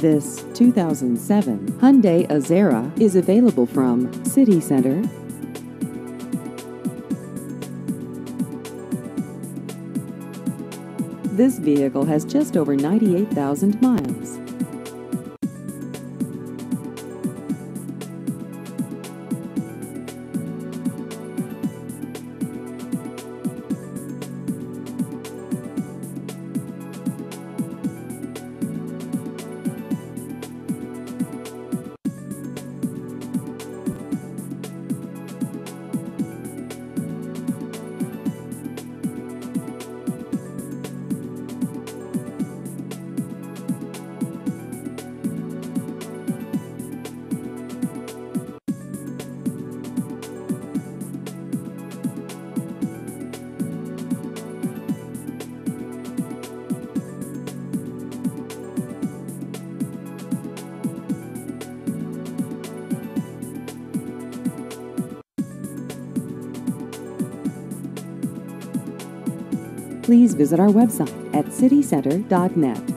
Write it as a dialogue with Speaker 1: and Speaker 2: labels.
Speaker 1: This 2007 Hyundai Azera is available from Citte Center. This vehicle has just over 98,000 miles. Please visit our website at cittecenter.net.